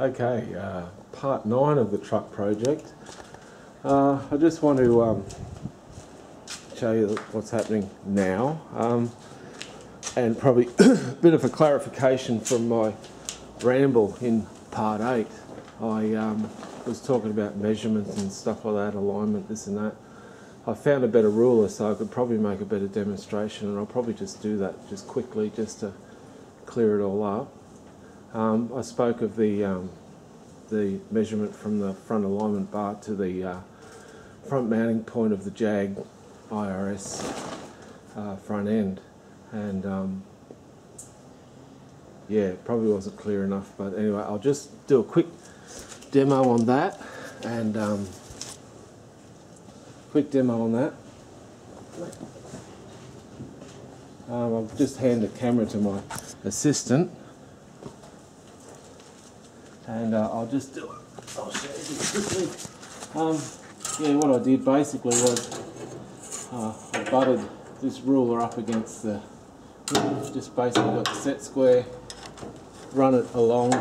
Okay, uh, part nine of the truck project. Uh, I just want to um, show you what's happening now, um, and probably a bit of a clarification from my ramble in part eight. I um, was talking about measurements and stuff like that, alignment, this and that. I found a better ruler, so I could probably make a better demonstration, and I'll probably just do that just quickly, just to clear it all up. Um, I spoke of the um, the measurement from the front alignment bar to the uh, front mounting point of the Jag IRS uh, front end, and um, yeah, probably wasn't clear enough. But anyway, I'll just do a quick demo on that, and um, quick demo on that. Um, I'll just hand the camera to my assistant and uh, I'll just do it. I'll show you quickly. Um, yeah, what I did basically was uh, I butted this ruler up against the, just basically got the set square, run it along,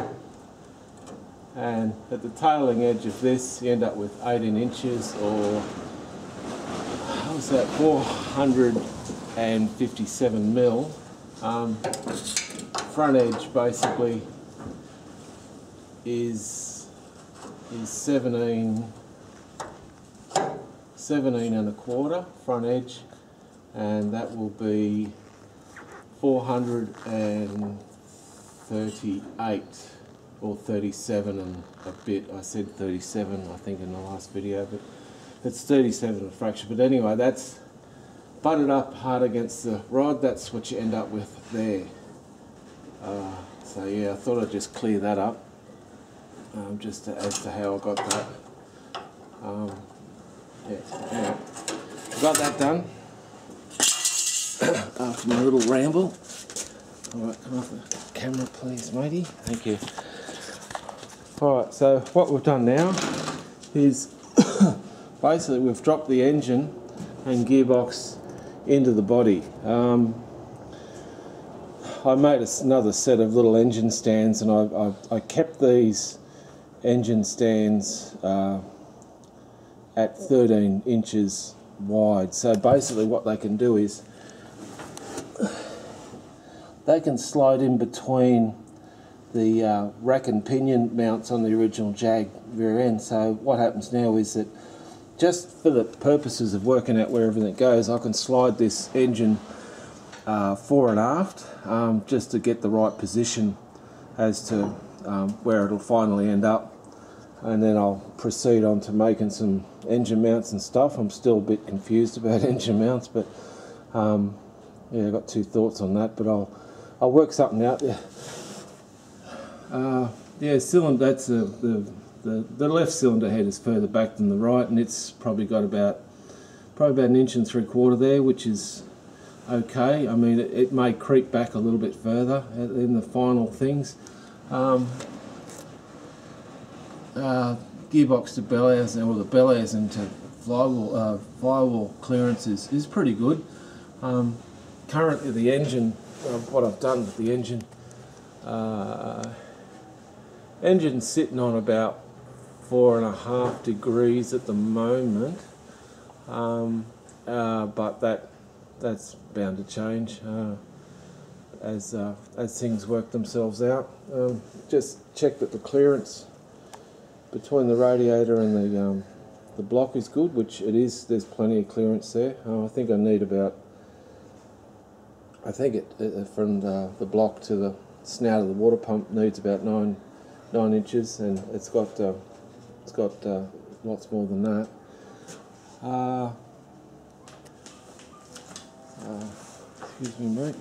and at the tailing edge of this you end up with 18 inches or what's that, 457 mil. Um, front edge basically is is 17 17 and a quarter front edge and that will be 438 or 37 and a bit. I said 37 I think in the last video but it's 37 and a fraction. But anyway that's butted up hard against the rod. That's what you end up with there. Uh, so yeah I thought I'd just clear that up um, just to, as to how I got that. Um, yeah, got that done after my little ramble. Alright, come off the camera please, matey. Thank you. Alright, so what we've done now is basically we've dropped the engine and gearbox into the body. Um, I made another set of little engine stands and I, I, I kept these engine stands uh, at 13 inches wide. So basically what they can do is they can slide in between the uh, rack and pinion mounts on the original Jag rear end. So what happens now is that just for the purposes of working out where everything goes, I can slide this engine uh, fore and aft um, just to get the right position as to um, where it'll finally end up and then I'll proceed on to making some engine mounts and stuff. I'm still a bit confused about engine mounts but um, yeah I've got two thoughts on that but I'll I'll work something out there. Uh, yeah cylinder that's the, the, the, the left cylinder head is further back than the right and it's probably got about probably about an inch and three quarter there which is okay. I mean, it, it, may creep back a little bit further in the final things. Um, uh, gearbox to bellhousing, or the bellhousing to flywheel, uh, firewall clearance is, is pretty good. Um, currently, the engine, uh, what I've done with the engine, uh, engine's sitting on about four and a half degrees at the moment, um, uh, but that that's bound to change uh, as uh, as things work themselves out. Um, just check that the clearance between the radiator and the um, the block is good, which it is. There's plenty of clearance there. Uh, I think I need about. I think it, it from the, the, block to the snout of the water pump needs about nine nine inches, and it's got uh, it's got uh, lots more than that. Uh, uh, excuse me, mate.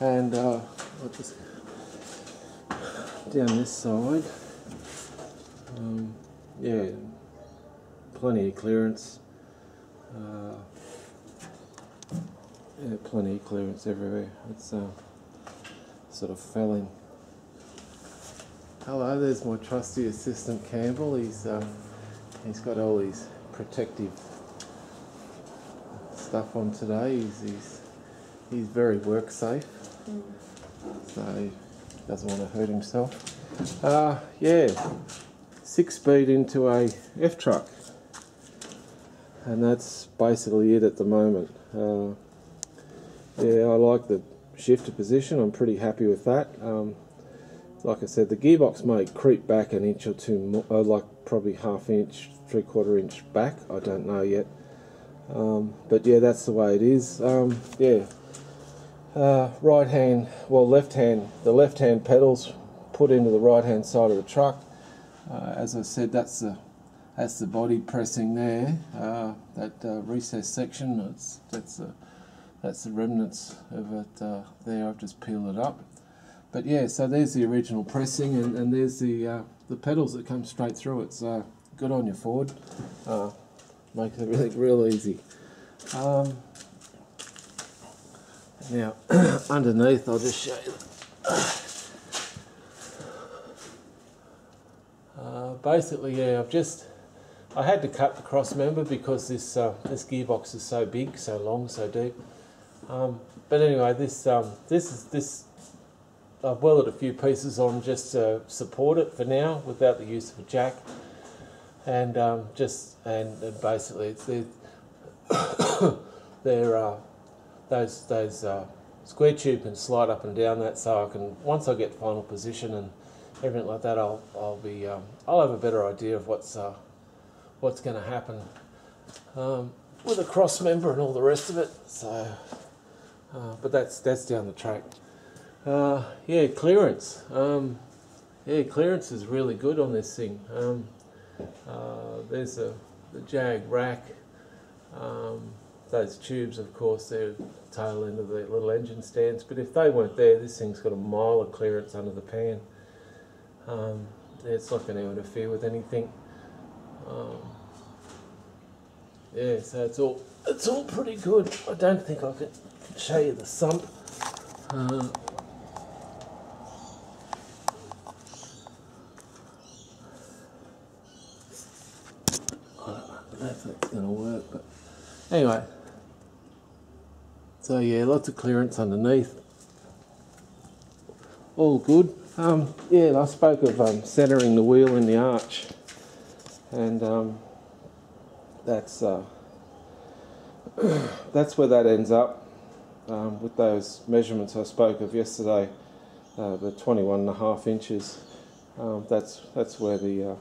And uh, I'll down this side. Um, yeah, plenty of clearance. Uh, yeah, plenty of clearance everywhere. It's uh, sort of felling. Hello, there's my trusty assistant Campbell. He's uh, he's got all his protective stuff on today. He's he's, he's very work safe. So he doesn't want to hurt himself. Uh, yeah, six speed into a F truck, and that's basically it at the moment. Uh, yeah, I like the shifter position. I'm pretty happy with that. Um, like I said, the gearbox may creep back an inch or two more, uh, like probably half inch, three quarter inch back. I don't know yet. Um, but yeah, that's the way it is. Um, yeah, uh, right hand, well, left hand, the left hand pedals put into the right hand side of the truck. Uh, as I said, that's the that's the body pressing there. Uh, that uh, recessed section, that's that's the that's the remnants of it uh, there. I've just peeled it up. But yeah, so there's the original pressing, and, and there's the uh, the pedals that come straight through it. So good on you, Ford. Uh, makes everything real easy. Um, now, underneath, I'll just show you. Uh, basically, yeah, I've just I had to cut the cross member because this uh, this gearbox is so big, so long, so deep. Um, but anyway, this um, this is this I've welded a few pieces on just to support it for now, without the use of a jack, and um, just and, and, basically it's they're uh, those those uh, square tube can slide up and down that, so I can once I get final position and everything like that, I'll I'll be um, I'll have a better idea of what's uh, what's going to happen um, with a cross member and all the rest of it. So, uh, but that's that's down the track. Uh, yeah, clearance. Um, yeah, clearance is really good on this thing. Um, uh, there's a the Jag rack. Um, those tubes, of course, they're tail end of the little engine stands. But if they weren't there, this thing's got a mile of clearance under the pan. Um, it's not going to interfere with anything. Um, yeah, so it's all it's all pretty good. I don't think I can show you the sump. Uh, if that's going to work, but anyway. So yeah, lots of clearance underneath. All good. Um, yeah, I spoke of um, centering the wheel in the arch, and um, that's uh, that's where that ends up um, with those measurements I spoke of yesterday, uh, the 21 and a half inches. Um, that's that's where the uh,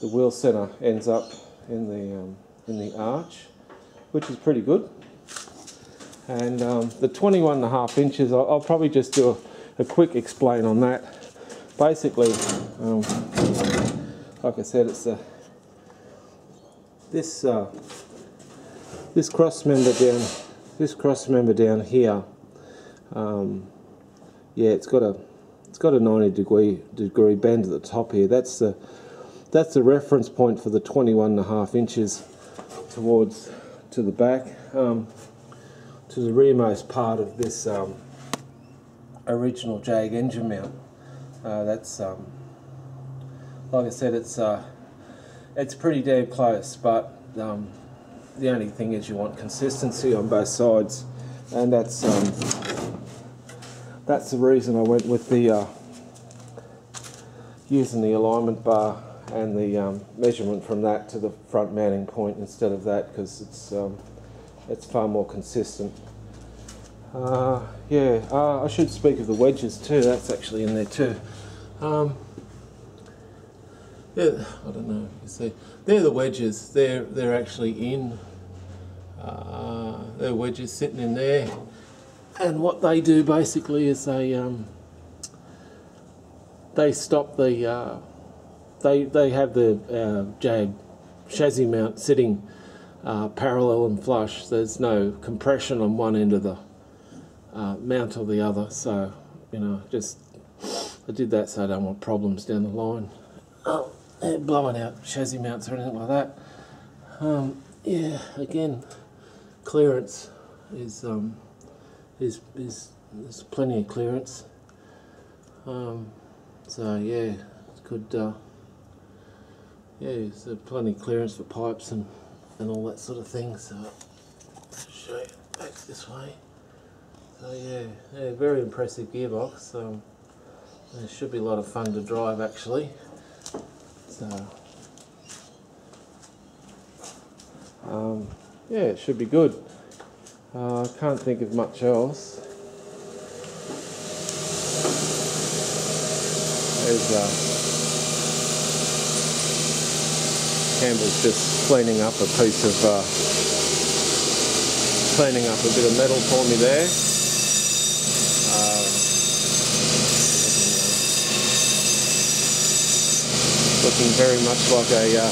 the wheel center ends up in the um, in the arch, which is pretty good. And um, the 21 and a half inches, I'll, I'll probably just do a, a, quick explain on that. Basically, um, like I said, it's a this uh, this cross member down this cross member down here. Um, yeah, it's got a it's got a 90 degree degree bend at the top here. That's the that's the reference point for the 21 and a half inches towards to the back um, to the rearmost part of this um, original Jag engine mount. Uh, that's um, like I said, it's uh, it's pretty damn close, but um, the only thing is you want consistency on both sides, and that's um, that's the reason I went with the uh, using the alignment bar and the um, measurement from that to the front mounting point instead of that because it's um, it's far more consistent. Uh, yeah, uh, I should speak of the wedges too. That's actually in there too. Um, yeah, I don't know. You see, they're the wedges. They're they're actually in. Uh, they're wedges sitting in there, and what they do basically is they um, they stop the uh, they they have the uh, Jag chassis mount sitting uh, parallel and flush. There's no compression on one end of the uh, mount or the other. So you know, just I did that so I don't want problems down the line. Oh, blowing out chassis mounts or anything like that. Um, yeah, again, clearance is um, is is there's plenty of clearance. Um, so yeah, it's good. Uh, yeah, so plenty of clearance for pipes and, and all that sort of thing. So show you back this way. So yeah, yeah, very impressive gearbox. Um, It should be a lot of fun to drive actually. So, um, yeah, it should be good. Uh, I can't think of much else. There's uh, Campbell's just cleaning up a piece of uh, cleaning up a bit of metal for me there. Uh, looking very much like a uh,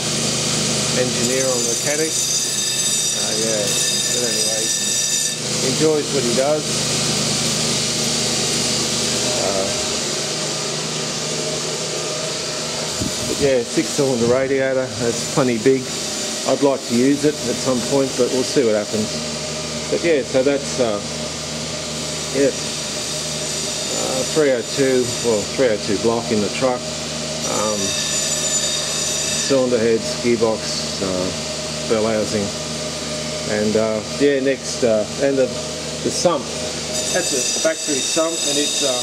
engineer or mechanic. Uh, yeah, but anyway, enjoys what he does. Yeah, six-cylinder radiator. That's plenty big. I'd like to use it at some point, but we'll see what happens. But yeah, so that's uh, yeah, uh, 302, well 302 block in the truck. Um, cylinder heads, gearbox, uh, bell housing, and uh, yeah, next uh, and the the sump. That's a factory sump, and it's um,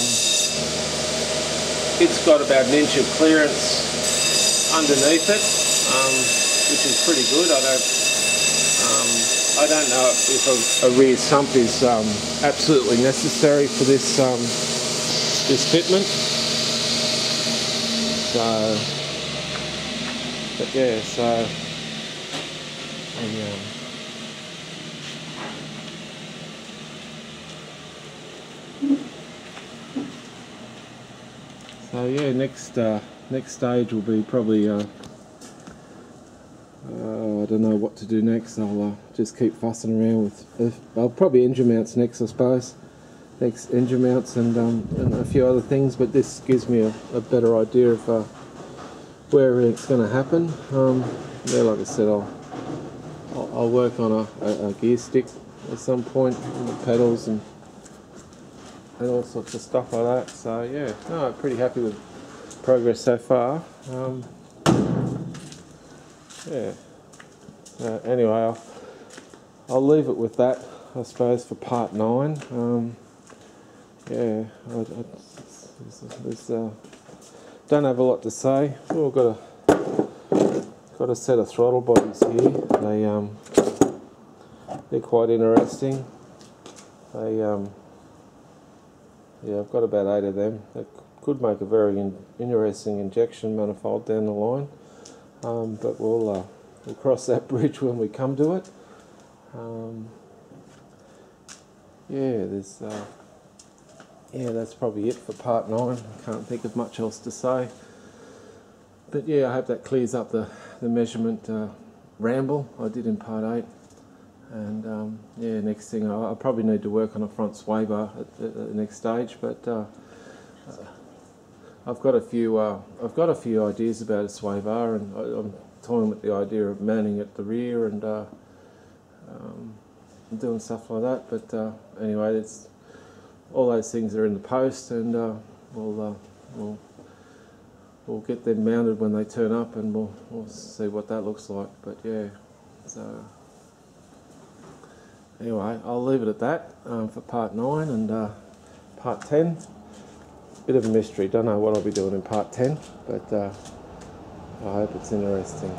it's got about an inch of clearance underneath it, um, which is pretty good. I don't um, I don't know if a, a rear sump is um, absolutely necessary for this um, this fitment. So. But yeah, so I, um, so yeah, next uh, next stage will be probably uh, uh, I don't know what to do next. I'll uh, just keep fussing around with. I'll probably engine mounts next, I suppose. Next engine mounts and, um, and a few other things, but this gives me a, a better idea of uh, where it's going to happen. Um, yeah, like I said, I'll I'll, I'll work on a, a, a, gear stick at some point, and the pedals and and all sorts of stuff like that. So yeah, no, I'm pretty happy with progress so far. Um, yeah. Uh, anyway, I'll, I'll leave it with that, I suppose, for part nine. Um, yeah, I, I, uh, don't have a lot to say. We've got a got a set of throttle bodies here. They um they're quite interesting. They um yeah, I've got about eight of them. They could make a very in interesting injection manifold down the line. Um, but we'll uh, we'll cross that bridge when we come to it. Um, yeah, there's. Uh, yeah, that's probably it for part nine. I can't think of much else to say. But yeah, I hope that clears up the, the measurement uh, ramble I did in part eight. And um, yeah, next thing I, I, probably need to work on a front sway bar at, at the next stage. But uh, uh, I've got a few uh, I've got a few ideas about a sway bar, and I, am toying with the idea of mounting at the rear and uh, um, doing stuff like that. But uh, anyway, it's all those things are in the post, and uh, we'll, uh, we'll we'll get them mounted when they turn up, and we'll we'll see what that looks like. But yeah, so anyway, I'll leave it at that um, for part nine and uh, part ten. Bit of a mystery. Don't know what I'll be doing in part ten, but uh, I hope it's interesting.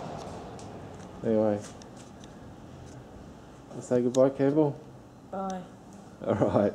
Anyway, I'll say goodbye, Campbell. Bye. All right.